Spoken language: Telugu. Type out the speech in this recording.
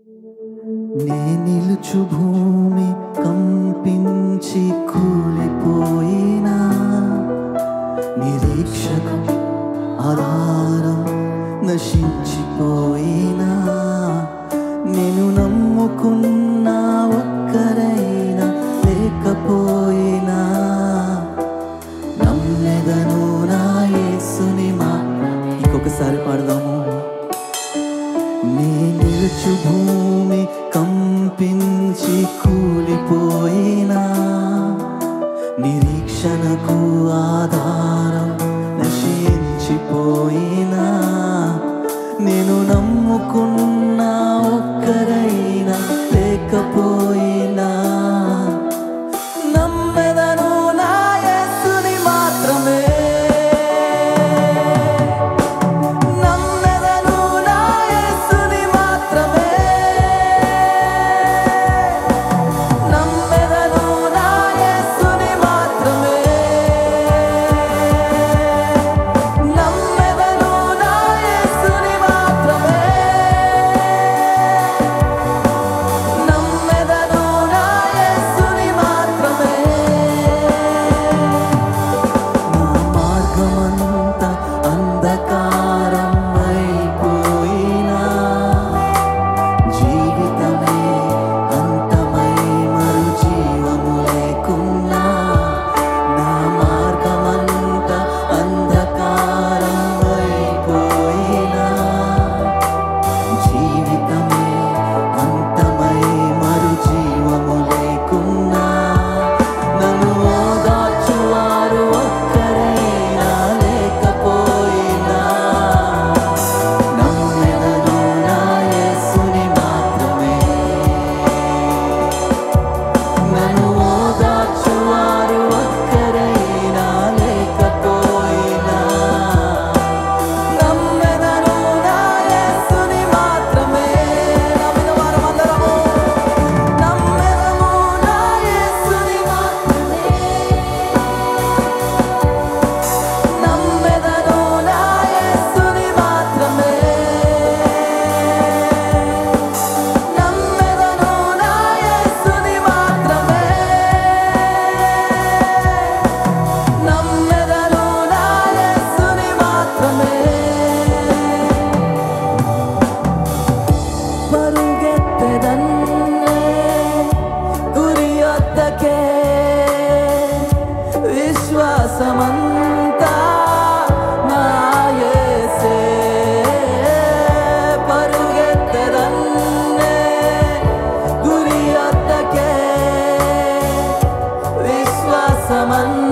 నే నిలుచు భూమి కంపించి కూలిపోయినా నిరీక్షకు ఆధారం నశించిపోయినా నేను నమ్ముకున్న ఒక్కరైనా లేకపోయినా నమ్మెదను నా యేసుని మా ఇంకొకసారి పాడదాము. నీ నిలుచు భూమి కంపించి కూలిపోయినా నిరీక్షణకు ఆధారం నశించిపోయినా నేను నమ్ముకున్న Saman